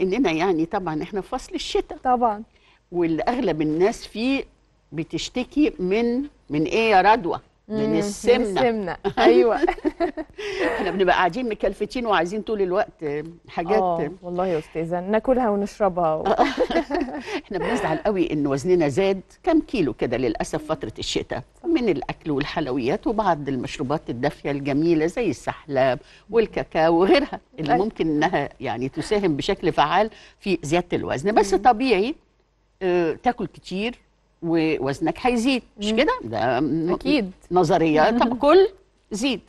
إننا يعني طبعا إحنا في فصل الشتاء. طبعا. والأغلب الناس فيه بتشتكي من من إيه يا رضوى؟ من السمنة. السمنة. أيوه. إحنا بنبقى قاعدين مكلفتين وعايزين طول الوقت حاجات. آه والله يا أستاذة ناكلها ونشربها. و... إحنا بنزعل قوي إن وزننا زاد كام كيلو كده للأسف فترة الشتاء. من الأكل والحلويات وبعض المشروبات الدافية الجميلة زي السحلب والكاكاو وغيرها اللي أيوة. ممكن إنها يعني تساهم بشكل فعال في زيادة الوزن. بس طبيعي آه تاكل كتير ووزنك هيزيد. مش. كده؟ ده أكيد. نظرية. طب كل زيد.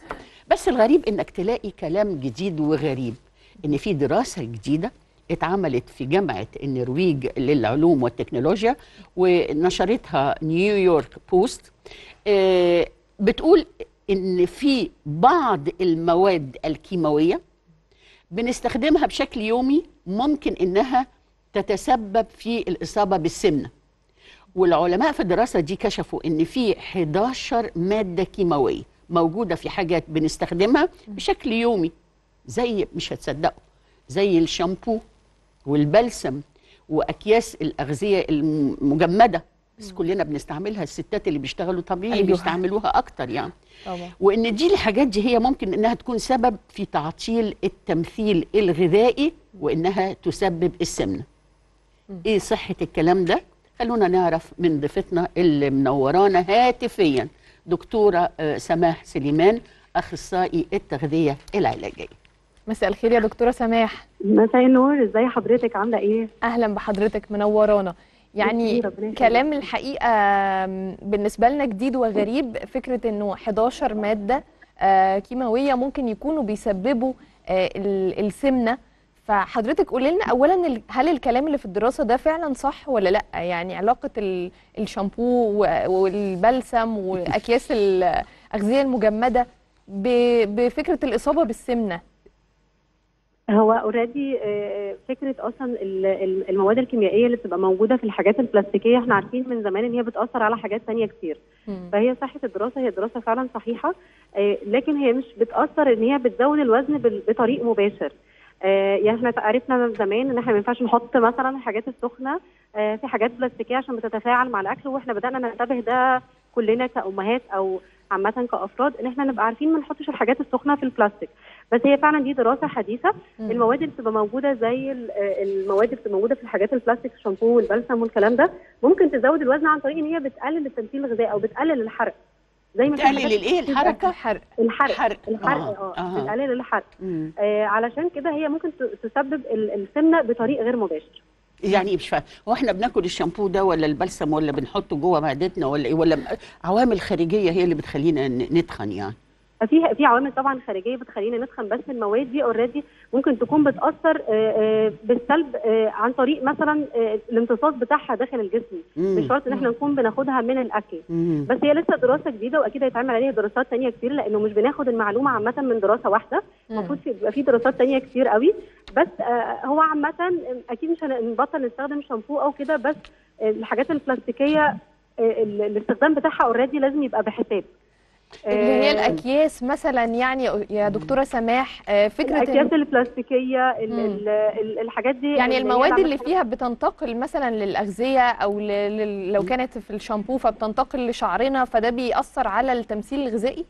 بس الغريب إنك تلاقي كلام جديد وغريب. إن في دراسة جديدة اتعملت في جامعة النرويج للعلوم والتكنولوجيا ونشرتها نيويورك بوست آه، بتقول إن في بعض المواد الكيماوية بنستخدمها بشكل يومي ممكن إنها تتسبب في الإصابة بالسمنة. والعلماء في الدراسة دي كشفوا إن في 11 مادة كيماوية موجودة في حاجات بنستخدمها بشكل يومي زي مش هتصدقوا زي الشامبو والبلسم وأكياس الأغذية المجمدة. بس كلنا بنستعملها الستات اللي بيشتغلوا طبيعي أيوة. بيستعملوها أكتر يعني. طبعا. وإن دي الحاجات دي هي ممكن إنها تكون سبب في تعطيل التمثيل الغذائي وإنها تسبب السمنة. إيه صحة الكلام ده؟ خلونا نعرف من ضيفتنا اللي منورانا هاتفيا دكتورة آه، سماح سليمان أخصائي التغذية العلاجية. مساء الخير يا دكتورة سماح. مساء النور إزاي حضرتك؟ عاملة إيه؟ أهلا بحضرتك منورانا. يعني. كلام الحقيقة بالنسبة لنا جديد وغريب فكرة إنه 11 مادة آه، كيماوية ممكن يكونوا بيسببوا آه، ال- السمنة فحضرتك قولي لنا اولا هل الكلام اللي في الدراسة ده فعلا صح ولا لأ؟ يعني علاقة ال- الشامبو والبلسم وأكياس الأغذية المجمدة بفكرة الإصابة بالسمنة. هو اوريدي فكرة أصلا ال- ال- المواد الكيميائية اللي بتبقى موجودة في الحاجات البلاستيكية إحنا عارفين من زمان إن هي بتأثر على حاجات تانية كتير. فهي صحة الدراسة هي دراسة فعلا صحيحة آه، لكن هي مش بتأثر إن هي بتزود الوزن بطريق مباشر. آه، يعني إحنا عرفنا من زمان إن إحنا ما ينفعش نحط مثلا الحاجات السخنة آه، في حاجات بلاستيكية عشان بتتفاعل مع الأكل وإحنا بدأنا ننتبه ده كلنا كأمهات أو عامة كأفراد إن إحنا نبقى عارفين ما نحطش الحاجات السخنة في البلاستيك. بس هي فعلا دي دراسة حديثة. المواد اللي بتبقى موجودة زي آه، المواد اللي بتبقى موجودة في الحاجات البلاستيك الشامبو والبلسم والكلام ده ممكن تزود الوزن عن طريق إن هي بتقلل التمثيل الغذائي أو بتقلل الحرق. زي ما تقلل الايه؟ الحركة؟ الحرق. الحرق. الحرق. الحرق آه، آه, آه. بتقلل الحرق. مم. آه علشان كده هي ممكن تسبب ال- السمنة بطريق غير مباشر. يعني مش فاهم. هو إحنا بناكل الشامبو ده ولا البلسم ولا بنحطه جوه معدتنا ولا إيه؟ ولا عوامل خارجية هي اللي بتخلينا نتخن يعني؟ في في عوامل طبعا خارجية بتخلينا نتخن بس المواد دي اوريدي ممكن تكون بتأثر آه، آه، بالسلب آه، عن طريق مثلا الامتصاص بتاعها داخل الجسم مم. مش شرط إن إحنا نكون بناخدها من الأكل مم. بس هي لسه دراسة جديدة وأكيد هيتعمل عليها دراسات تانية كتير لأنه مش بناخد المعلومة عامة من دراسة واحدة. المفروض يبقى في دراسات تانية كتير قوي بس هو عامة أكيد مش هنبطل نستخدم شامبو أو كده بس الحاجات البلاستيكية ال- الاستخدام بتاعها اوريدي لازم يبقى بحساب اللي هي آه، الأكياس مثلا يعني يا دكتورة سماح آه، فكرة الأكياس البلاستيكية ال-. ال- الحاجات دي يعني المواد اللي فيها بتنتقل مثلا للأغذية أو لو كانت في الشامبو فبتنتقل لشعرنا فده بيأثر على التمثيل الغذائي؟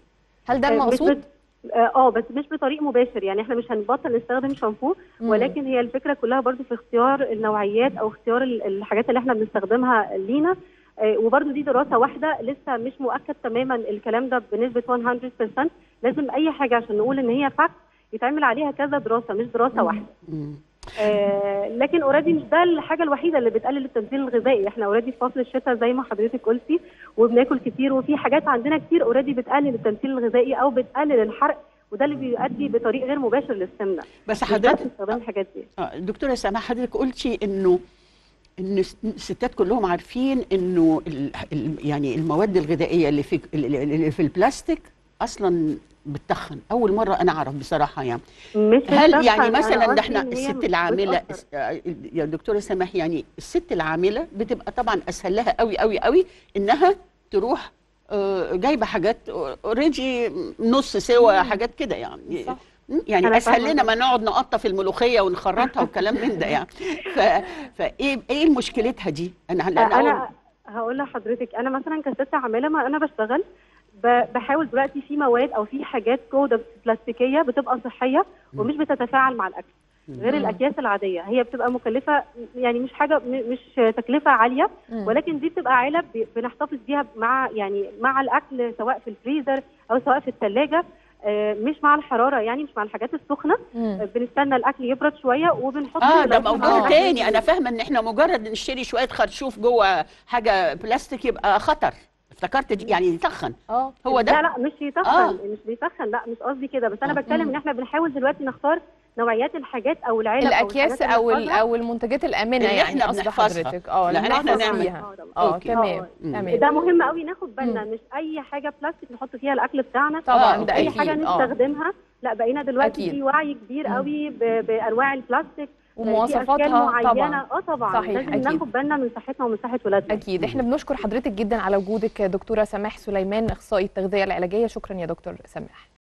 هل ده آه، المقصود؟ آه بس مش بطريق مباشر. يعني إحنا مش هنبطل نستخدم شامبو. ولكن هي الفكرة كلها برضو في اختيار النوعيات أو اختيار ال- الحاجات اللي إحنا بنستخدمها لينا. آه، وبرضو دي دراسة واحدة لسه مش مؤكد تماما الكلام ده بنسبة 100% لازم أي حاجة عشان نقول إن هي fact يتعمل عليها كذا دراسة مش دراسة. واحدة. آه، لكن already مش ده الحاجة الوحيدة اللي بتقلل التمثيل الغذائي. إحنا already في فصل الشتاء زي ما حضرتك قلتي وبناكل كتير وفي حاجات عندنا كتير already بتقلل التمثيل الغذائي أو بتقلل الحرق وده اللي بيؤدي بطريق غير مباشر للسمنة. بس حضرتك استخدام الحاجات دي. آه، دكتورة سامح حضرتك قلتي إنه إن الس- الستات كلهم عارفين إنه يعني المواد الغذائية اللي في اللي في البلاستيك أصلا بتخن أول مرة أنا أعرف بصراحة يعني. مش هل يعني مثلا ده إحنا الست العاملة يا دكتورة سامح يعني الست العاملة بتبقى طبعا أسهل لها قوي قوي قوي إنها تروح آه، جايبة حاجات already نص سوا حاجات كده يعني. صح. يعني أسهل لنا. ما نقعد نقطف الملوخية ونخرطها وكلام من ده يعني ف... فايه إيه مشكلتها دي أنا هلا أنا أنا هقول لحضرتك أنا مثلا كست عاملة ما أنا بشتغل ب- بحاول دلوقتي في مواد أو في حاجات products بلاستيكية بتبقى صحية ومش بتتفاعل مع الأكل غير. الأكياس العادية هي بتبقى مكلفة يعني مش حاجة مش تكلفة عالية. ولكن دي بتبقى علب بنحتفظ بيها مع يعني مع الأكل سواء في الفريزر أو سواء في الثلاجه مش مع الحرارة يعني مش مع الحاجات السخنة. آه، بنستنى الأكل يبرد شوية وبنحط آه ده موضوع تاني. أنا فاهمة إن إحنا مجرد نشتري شوية خرشوف جوه حاجة بلاستيك يبقى خطر. افتكرت دي يعني يسخن. آه. هو لا ده؟ لا مش يسخن. آه. مش بيسخن لا مش قصدي كده. بس أنا آه. بتكلم. إن إحنا بنحاول دلوقتي نختار نوعيات الحاجات أو العلب الأكياس أو أو المنتجات الآمنة اللي يعني إحنا قصد. حضرتك. آه لا، اللي إحنا نعمل-. آه okay. تمام آه. تمام. ده مهم قوي ناخد بالنا. مش أي حاجة بلاستيك نحط فيها الأكل بتاعنا طبعا آه، ده أي حاجة آه. نستخدمها. لا بقينا دلوقتي. في وعي كبير. قوي ب- بأنواع البلاستيك. ومواصفاتها طبعا. آه طبعا. صحيح، لازم أكيد. ناخد بالنا من صحتنا ومن صحة ولادنا. أكيد. إحنا بنشكر حضرتك جدا على وجودك دكتورة سماح سليمان إخصائي التغذية العلاجية. شكرا يا دكتور سماح.